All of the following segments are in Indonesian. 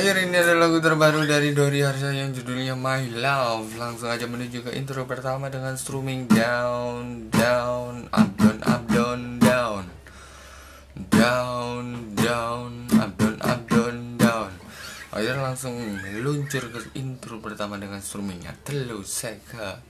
Iya ini adalah lagu terbaru dari Dori Harsha yang judulnya My Love. Langsung aja menuju ke intro pertama dengan strumming down, down, up, down, up, down, down. Down, down, up, down, up, down, down. Iya langsung meluncur ke intro pertama dengan strummingnya Telu second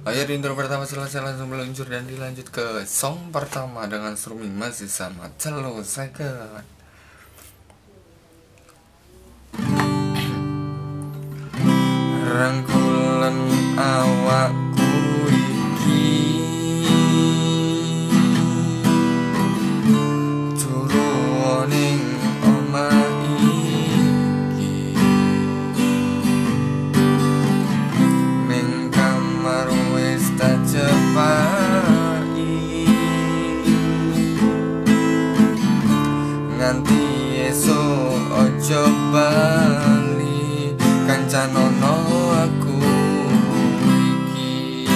Ayo di intro pertama selesai langsung meluncur dan dilanjut ke song pertama dengan strumming masih sama cello second. Nganti esuk ojo bali. Kancanono aku iki.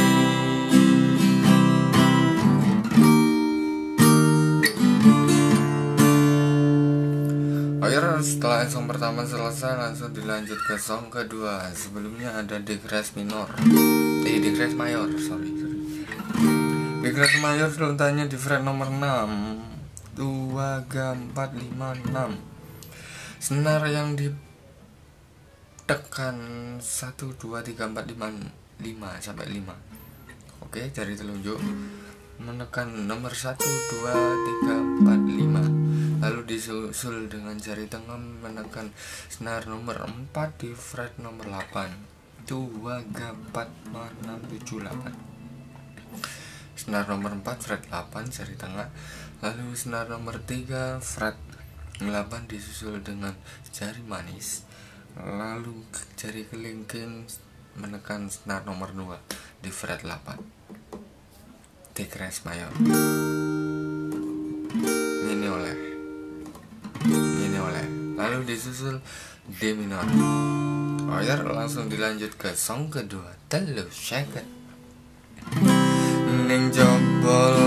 Akhirnya setelah song pertama selesai langsung dilanjut ke song kedua. Sebelumnya ada Decrease minor. Eh Decrease mayor sorry, sorry. Decrease mayor letaknya di fret nomor 6 2, 3, 4, 5, 6 Senar yang ditekan. 1, 2, 3, 4, 5, 5 sampai 5 Oke jari telunjuk. Menekan nomor 1, 2, 3, 4, 5 Lalu disusul dengan jari tengah menekan senar nomor 4 di fret nomor 8 2, 3, 4, 5, 6, 7, 8 Senar nomor 4 fret 8 jari tengah Lalu senar nomor 3 fret 8 disusul dengan jari manis. Lalu jari kelingking menekan senar nomor 2 di fret 8 Decrease mayor Ini oleh. Ini oleh. Lalu disusul D minor. Oyer langsung dilanjut ke song kedua. Telu second Ning jobo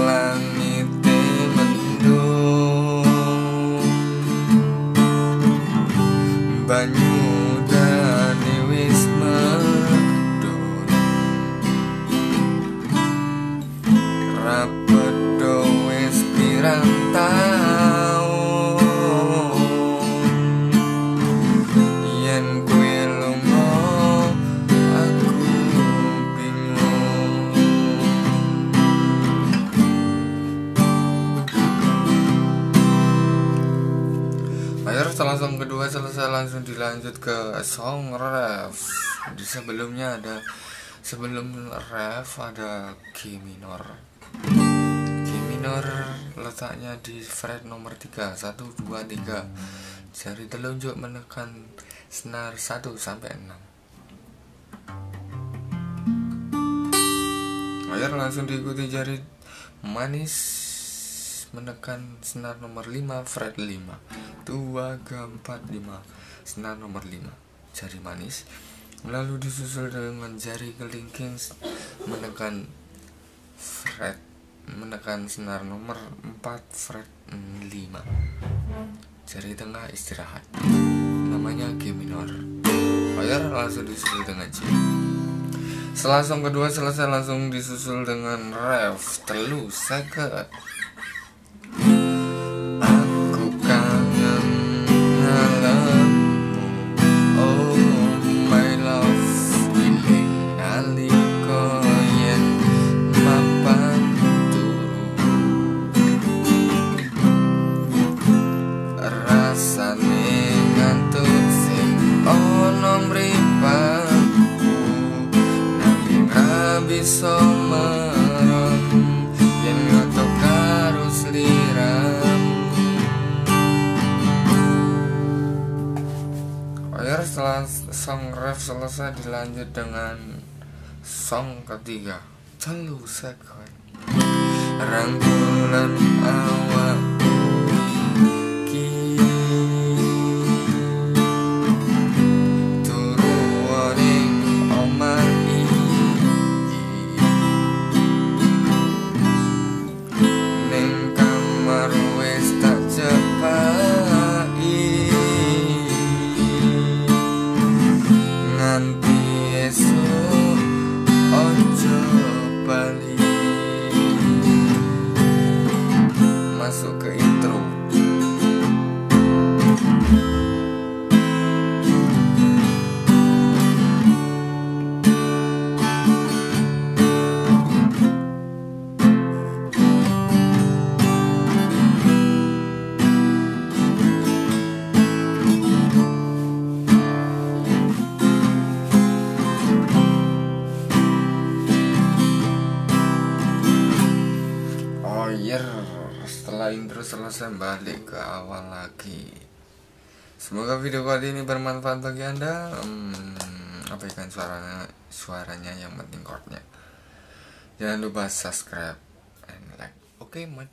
kedua selesai langsung dilanjut ke song ref. Di sebelumnya ada Sebelum ref ada G minor Minor letaknya di fret nomor 3 1, 2, 3 Jari telunjuk menekan senar 1 sampai 6 Akhir langsung diikuti jari manis menekan senar nomor 5 fret 5 2, 3, 4, 5 senar nomor 5 jari manis lalu disusul dengan jari kelingking menekan fret menekan senar nomor 4 fret 5 jari tengah istirahat. Namanya G minor. Akhir langsung disusul dengan C setelah song kedua selesai langsung disusul dengan ref. Telu second merem Yen karo song ref selesai dilanjut dengan song ketiga. Telu rangkulan awak masuk ke intro selesai balik ke awal lagi. Semoga video kali ini bermanfaat bagi anda. Hmm, abaikan suaranya, suaranya yang penting chordnya. Jangan lupa subscribe and like. Oke, okay, my.